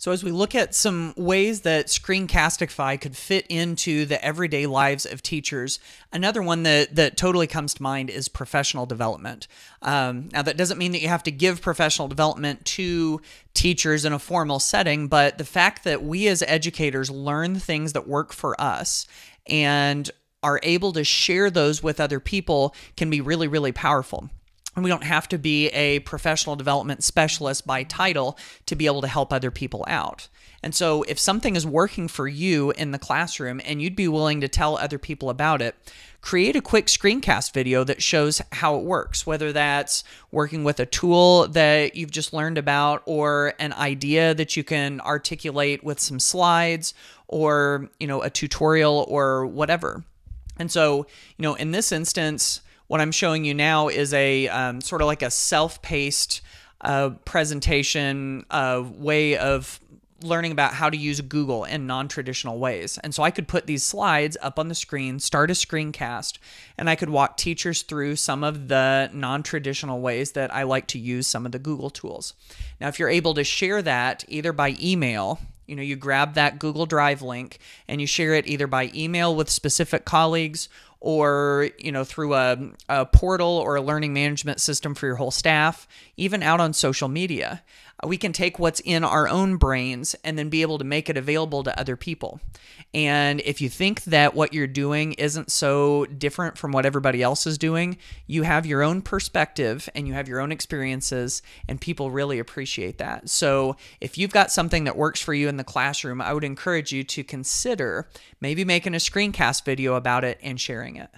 So, as we look at some ways that Screencastify could fit into the everyday lives of teachers, another one that, that totally comes to mind is professional development. Um, now, that doesn't mean that you have to give professional development to teachers in a formal setting, but the fact that we as educators learn things that work for us and are able to share those with other people can be really, really powerful. And we don't have to be a professional development specialist by title to be able to help other people out. And so, if something is working for you in the classroom and you'd be willing to tell other people about it, create a quick screencast video that shows how it works, whether that's working with a tool that you've just learned about or an idea that you can articulate with some slides or, you know, a tutorial or whatever. And so, you know, in this instance, what I'm showing you now is a um, sort of like a self-paced uh, presentation uh, way of learning about how to use Google in non-traditional ways. And so I could put these slides up on the screen, start a screencast, and I could walk teachers through some of the non-traditional ways that I like to use some of the Google tools. Now, if you're able to share that either by email, you know, you grab that Google Drive link and you share it either by email with specific colleagues or you know through a, a portal or a learning management system for your whole staff even out on social media uh, we can take what's in our own brains and then be able to make it available to other people. And if you think that what you're doing isn't so different from what everybody else is doing, you have your own perspective and you have your own experiences, and people really appreciate that. So if you've got something that works for you in the classroom, I would encourage you to consider maybe making a screencast video about it and sharing it.